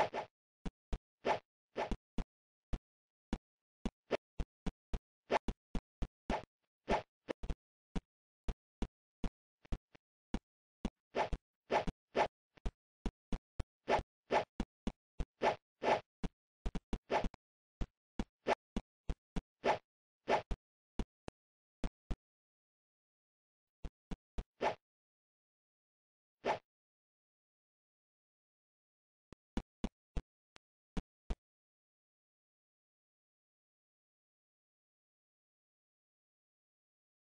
Yeah, yeah.